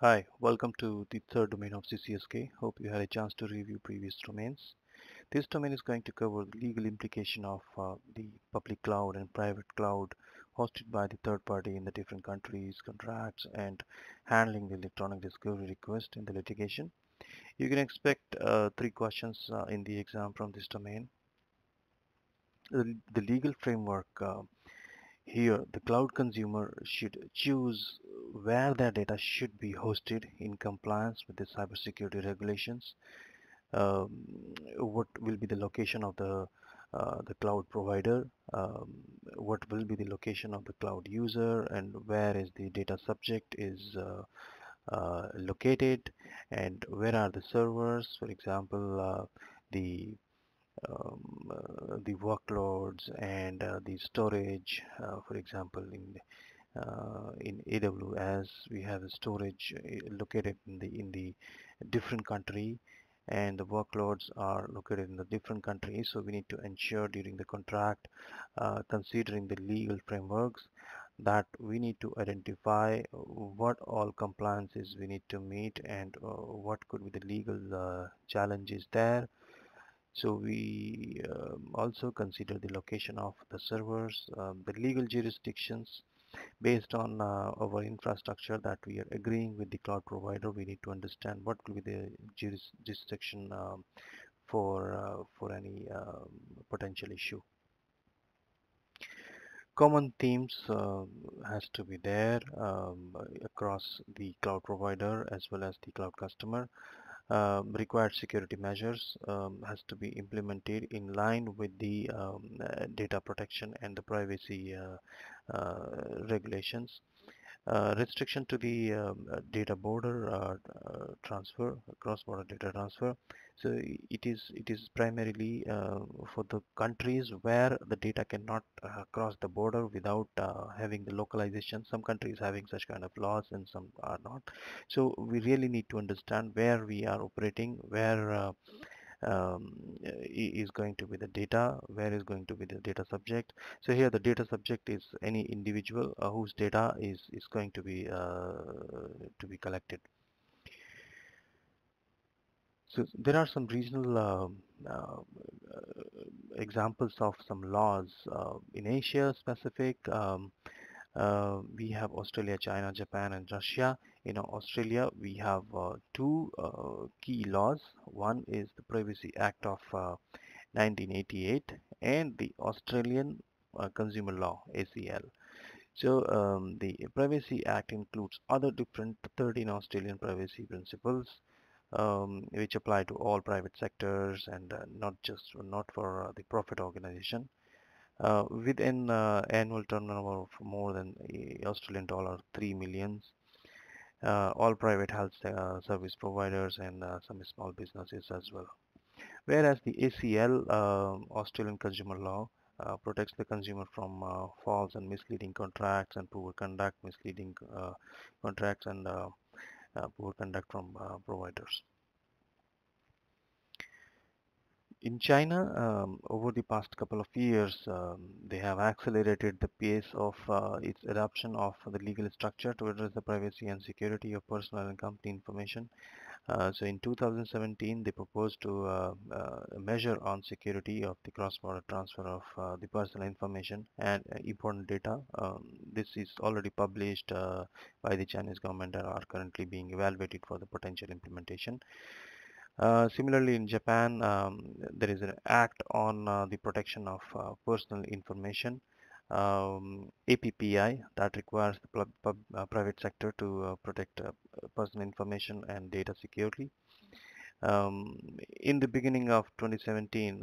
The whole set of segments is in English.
Hi, welcome to the third domain of CCSK. Hope you had a chance to review previous domains. This domain is going to cover the legal implication of uh, the public cloud and private cloud hosted by the third party in the different countries, contracts, and handling the electronic discovery request in the litigation. You can expect uh, three questions uh, in the exam from this domain. The, legal framework uh, here, the cloud consumer should choose where their data should be hosted in compliance with the cybersecurity regulations. Um, what will be the location of the uh, the cloud provider, um, what will be the location of the cloud user, and where is the data subject is uh, uh, located, and where are the servers, for example, uh, the um, uh, the workloads and uh, the storage for example in uh, in AWS we have a storage uh, located in the in the different country and the workloads are located in the different countries so we need to ensure during the contract uh, considering the legal frameworks that we need to identify what all compliances we need to meet and uh, what could be the legal uh, challenges there. So we um, also consider the location of the servers, um, the legal jurisdictions based on uh, our infrastructure that we are agreeing with the cloud provider. We need to understand what will be the jurisdiction um, for uh, for any um, potential issue. Common themes uh, has to be there um, across the cloud provider as well as the cloud customer um, required security measures um, has to be implemented in line with the um, uh, data protection and the privacy uh, uh, regulations. Uh, restriction to the um, data border transfer, cross-border data transfer. So it is it is primarily for the countries where the data cannot cross the border without having the localization. Some countries having such kind of laws and some are not. So we really need to understand where we are operating, where um, is going to be the data, where is going to be the data subject. So here the data subject is any individual uh, whose data is, is going to be uh, to be collected. So there are some regional um, uh, examples of some laws uh, in Asia specific. Um, uh, we have Australia, China, Japan, and Russia. In Australia, we have uh, two uh, key laws. One is the Privacy Act of 1988 uh, and the Australian uh, Consumer Law, ACL. So um, the Privacy Act includes other different 13 Australian privacy principles um, which apply to all private sectors and uh, not just not for the profit organization. Uh, uh, annual turnover of more than Australian dollar 3 millions. Uh, all private health service providers and some small businesses as well. Whereas the ACL, um, Australian Consumer Law, uh, protects the consumer from uh, false and misleading contracts and poor conduct, misleading uh, contracts and poor conduct from providers. In China, um, over the past couple of years, um, they have accelerated the pace of uh, its adoption of the legal structure to address the privacy and security of personal and company information. Uh, so in 2017, they proposed to uh, uh, measure on security of the cross-border transfer of uh, the personal information and uh, important data. Um, this is already published by the Chinese government and are currently being evaluated for the potential implementation. Uh, similarly, in Japan, um, there is an act on uh, the protection of uh, personal information, um, APPI, that requires the private sector to protect personal information and data security. Um, in the beginning of 2017,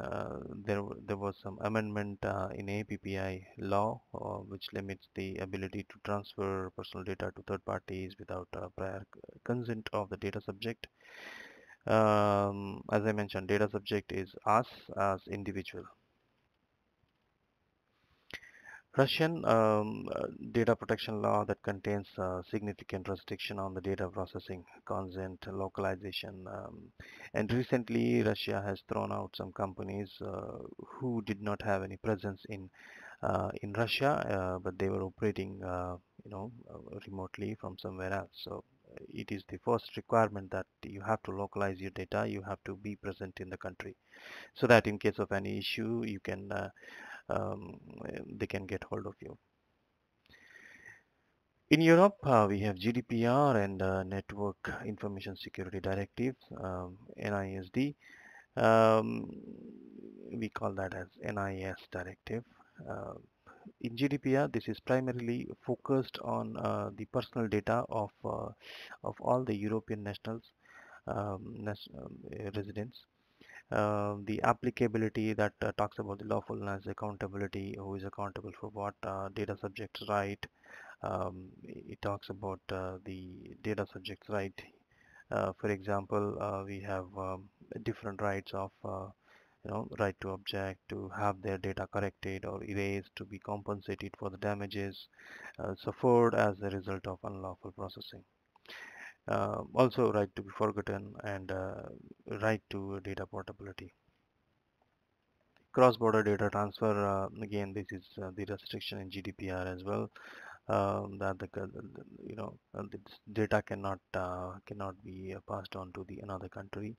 there there was some amendment in APPI law, which limits the ability to transfer personal data to third parties without prior consent of the data subject um, as I mentioned data subject is us as individual Russian um, uh, data protection law that contains uh, significant restriction on the data processing, consent, localization, um, and recently Russia has thrown out some companies uh, who did not have any presence in uh, in Russia, uh, but they were operating, uh, you know, remotely from somewhere else. So it is the first requirement that you have to localize your data you have to be present in the country so that in case of any issue you can uh, um, they can get hold of you in Europe, uh, we have GDPR and uh, Network Information Security Directive, um, NISD. Um, we call that as NIS directive. Uh, in GDPR, this is primarily focused on uh, the personal data of uh, of all the European nationals, um, um residents. Um, the applicability that uh, talks about the lawfulness, accountability, who is accountable for what, data subjects right, um, it talks about uh, the data subjects right uh, for example uh, we have um, different rights of uh, you know right to object to have their data corrected or erased to be compensated for the damages uh, suffered as a result of unlawful processing uh, also right to be forgotten and right to data portability. Cross-border data transfer again this is the restriction in GDPR as well um, that the, you know uh, data cannot uh, cannot be uh, passed on to the another country.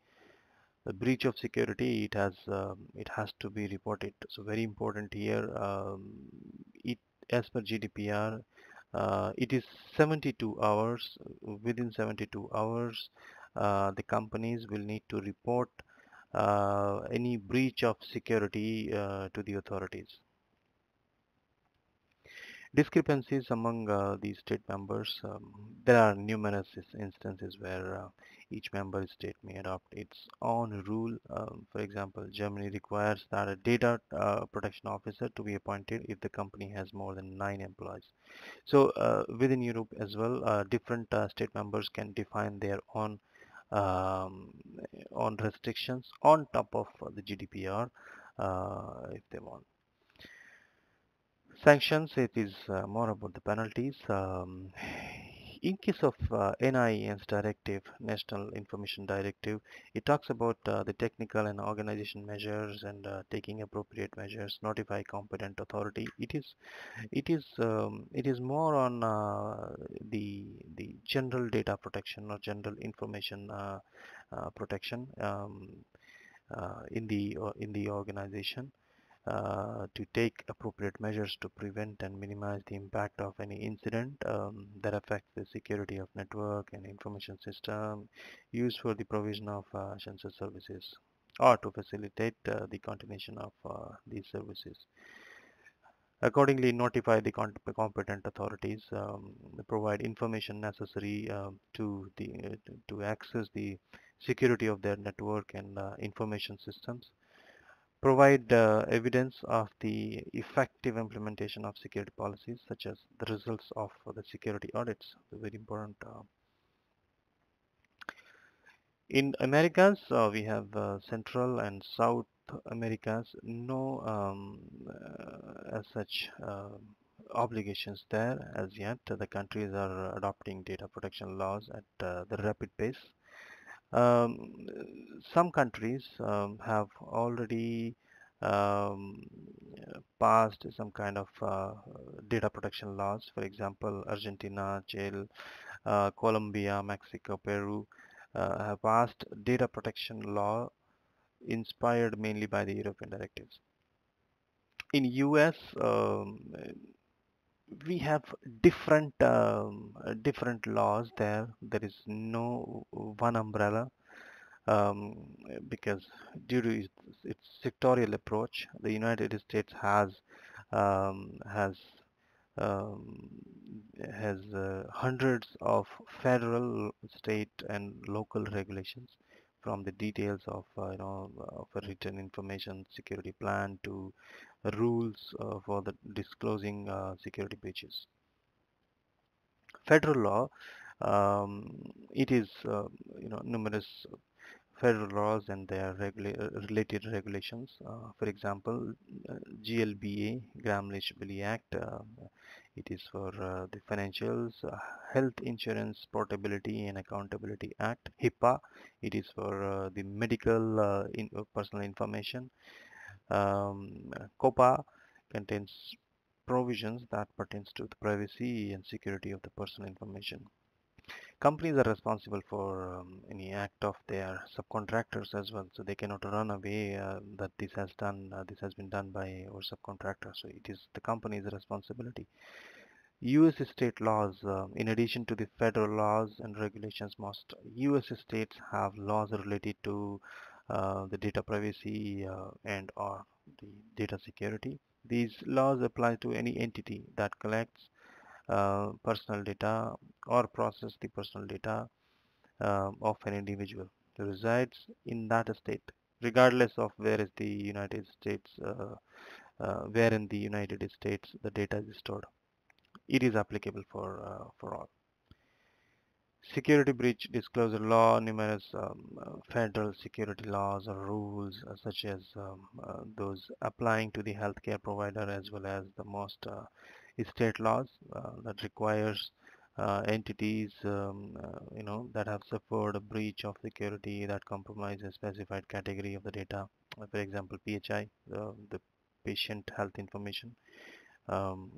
The breach of security it has um, it has to be reported. So very important here um, it as per GDPR uh, it is 72 hours within 72 hours uh, the companies will need to report uh, any breach of security to the authorities discrepancies among uh, these state members. Um, there are numerous instances where uh, each member state may adopt its own rule. Um, for example, Germany requires that a data uh, protection officer to be appointed if the company has more than nine employees. So uh, within Europe as well, uh, different uh, state members can define their own um, on restrictions on top of the GDPR if they want sanctions it is uh, more about the penalties um, in case of uh, NIS directive national information directive it talks about uh, the technical and organization measures and uh, taking appropriate measures notify competent authority. It is it is um, it is more on uh, the the general data protection or general information uh, protection um, in the in the organization uh, to take appropriate measures to prevent and minimize the impact of any incident um, that affects the security of network and information system used for the provision of uh, essential services or to facilitate uh, the continuation of uh, these services. Accordingly, notify the competent authorities, um, provide information necessary um, to the to access the security of their network and uh, information systems provide uh, evidence of the effective implementation of security policies such as the results of the security audits very important uh, in Americas uh, we have uh, Central and South Americas no um, uh, as such uh, obligations there as yet. The countries are adopting data protection laws at the rapid pace. Um, some countries um, have already um, passed some kind of uh, data protection laws. For example, Argentina, Chile, uh, Colombia, Mexico, Peru uh, have passed data protection law inspired mainly by the European directives. In US, um, we have different um, different laws there there is no one umbrella um, because due to its, sectorial approach the United States has um, has um, has uh, hundreds of federal state and local regulations from the details of uh, you know of a written information security plan to rules uh, for the disclosing uh, security breaches. Federal law, um, it is uh, you know numerous federal laws and their regula related regulations. Uh, for example, uh, GLBA, Gramm-Leach-Bliley Act, uh, it is for the Financials, Health Insurance Portability and Accountability Act, HIPAA, it is for the medical in personal information, um, COPPA contains provisions that pertains to the privacy and security of the personal information. Companies are responsible for um, any act of their subcontractors as well. So they cannot run away uh, that this has done uh, this has been done by our subcontractor so it is the company's responsibility. US state laws uh, in addition to the federal laws and regulations most US states have laws related to uh, the data privacy uh, and or the data security. These laws apply to any entity that collects uh, personal data or process the personal data uh, of an individual who resides in that state regardless of where is the United States uh, uh, where in the United States the data is stored. It is applicable for uh, for all. Security breach disclosure law numerous um, uh, federal security laws or rules uh, such as um, those applying to the healthcare provider as well as the most state laws uh, that requires uh, entities um, uh, you know that have suffered a breach of security that compromises a specified category of the data. For example PHI the, patient health information um,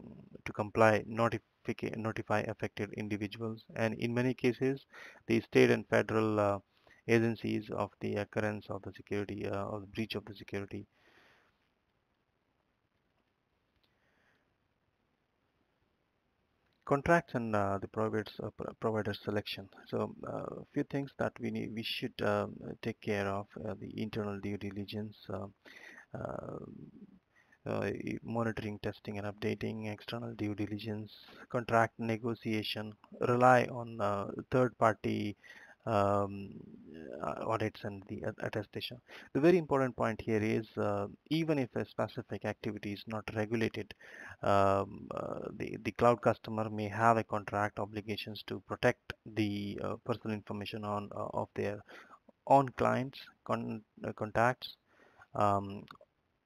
to comply notify affected individuals. And in many cases the state and federal agencies of the occurrence of the security uh, of the breach of the security contracts and uh, the provider uh, provider selection. So a uh, few things that we need we should um, take care of uh, the internal due diligence uh, uh, monitoring testing and updating external due diligence contract negotiation rely on third party um, uh, audits and the attestation. The very important point here is uh, even if a specific activity is not regulated, um, uh, the, the cloud customer may have a contract obligations to protect the uh, personal information on uh, of their own clients, con uh, contacts, um,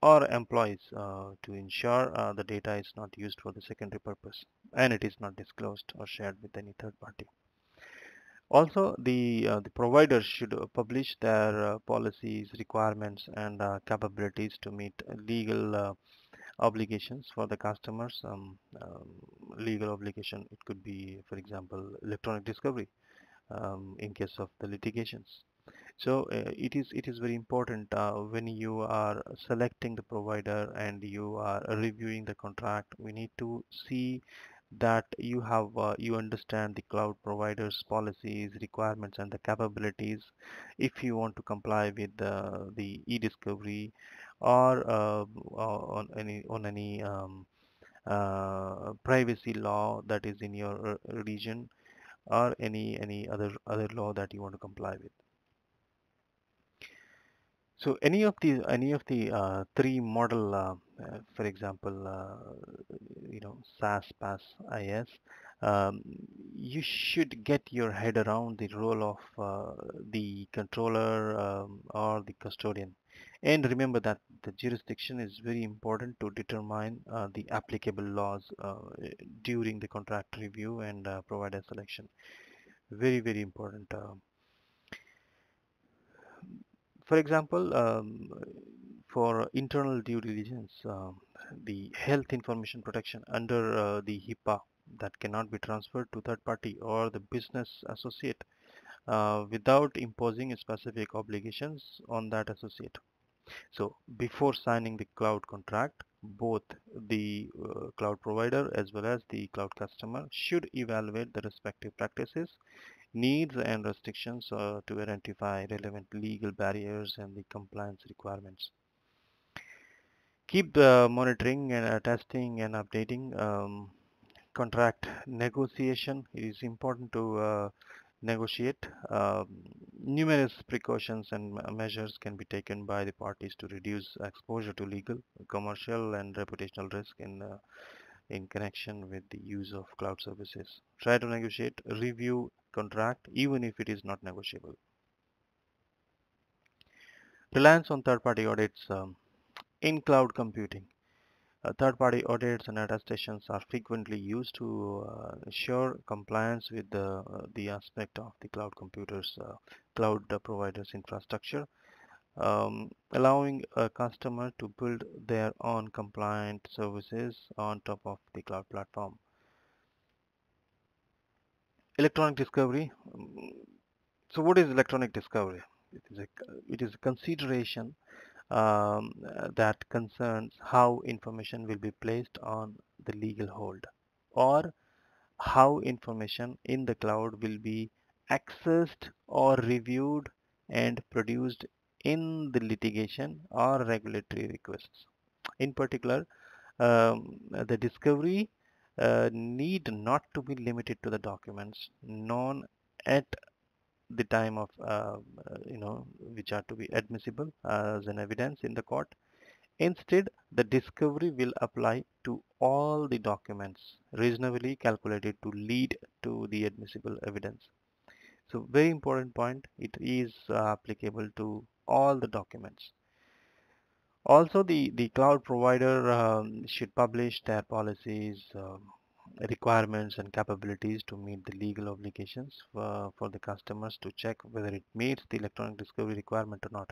or employees to ensure the data is not used for the secondary purpose and it is not disclosed or shared with any third party. Also, the, uh, the providers should uh, publish their uh, policies, requirements, and uh, capabilities to meet legal uh, obligations for the customers. Um, um, legal obligation, it could be, for example, electronic discovery um, in case of the litigations. So uh, it is it is very important when you are selecting the provider and you are reviewing the contract. We need to see that you have uh, you understand the cloud providers policies requirements and the capabilities if you want to comply with the the e-discovery or uh, on any on any um, uh, privacy law that is in your uh, region or any any other other law that you want to comply with. So any of the any of the uh, three model, uh, for example, uh, you know, SaaS, PaaS, IaaS, um, you should get your head around the role of uh, the controller um, or the custodian. And remember that the jurisdiction is very important to determine uh, the applicable laws during the contract review and provider selection. Very, very important for example, um, for internal due diligence, uh, the health information protection under uh, the HIPAA that cannot be transferred to third party or the business associate uh, without imposing specific obligations on that associate. So before signing the cloud contract, both the uh, cloud provider as well as the cloud customer should evaluate the respective practices needs and restrictions uh, to identify relevant legal barriers and the compliance requirements. Keep the monitoring and uh, testing and updating um, contract negotiation. It is important to uh, negotiate. Um, numerous precautions and measures can be taken by the parties to reduce exposure to legal, commercial and reputational risk in uh, in connection with the use of cloud services. Try to negotiate, review contract even if it is not negotiable. Reliance on third-party audits um, in cloud computing. Uh, third-party audits and attestations are frequently used to uh, ensure compliance with the, uh, the aspect of the cloud computers, uh, cloud providers infrastructure, um, allowing a customer to build their own compliant services on top of the cloud platform. Electronic discovery, so what is electronic discovery? It is a, it is a consideration um, that concerns how information will be placed on the legal hold or how information in the cloud will be accessed or reviewed and produced in the litigation or regulatory requests. In particular, um, the discovery uh, need not to be limited to the documents known at the time of uh, you know which are to be admissible as an evidence in the court. Instead the discovery will apply to all the documents reasonably calculated to lead to the admissible evidence. So very important point it is uh, applicable to all the documents. Also the the cloud provider um, should publish their policies um, requirements and capabilities to meet the legal obligations for, for the customers to check whether it meets the electronic discovery requirement or not.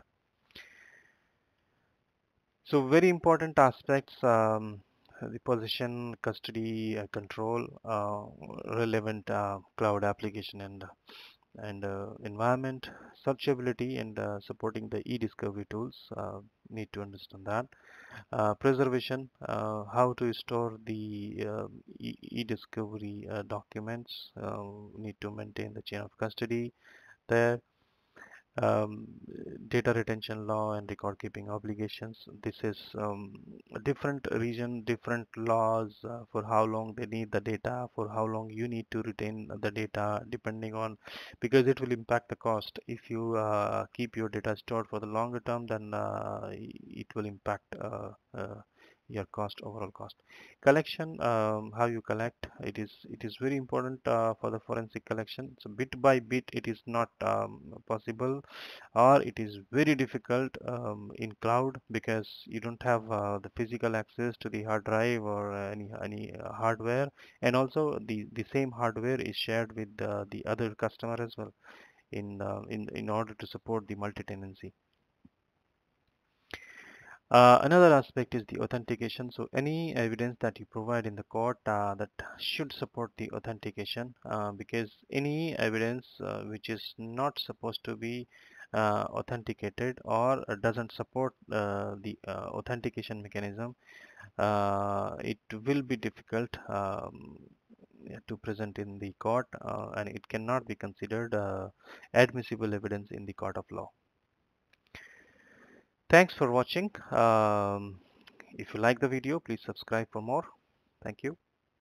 So very important aspects, um, the possession, custody, uh, control, uh, relevant uh, cloud application and and uh, environment, searchability and uh, supporting the e-discovery tools uh, need to understand that. Uh, preservation, uh, how to store the uh, e-discovery documents, need to maintain the chain of custody there um, data retention law and record keeping obligations. This is um, different region, different laws uh, for how long they need the data, for how long you need to retain the data, depending on because it will impact the cost. If you uh, keep your data stored for the longer term, then uh, it will impact uh, uh, your cost overall cost. Collection um, how you collect it is it is very important uh, for the forensic collection. So bit by bit it is not um, possible or it is very difficult um, in cloud because you don't have uh, the physical access to the hard drive or any any uh, hardware. And also the the same hardware is shared with uh, the other customer as well in uh, in in order to support the multi-tenancy uh, another aspect is the authentication. So any evidence that you provide in the court uh, that should support the authentication uh, because any evidence uh, which is not supposed to be uh, authenticated or doesn't support uh, the authentication mechanism, it will be difficult um, to present in the court and it cannot be considered admissible evidence in the court of law. Thanks for watching. Um, if you like the video, please subscribe for more. Thank you.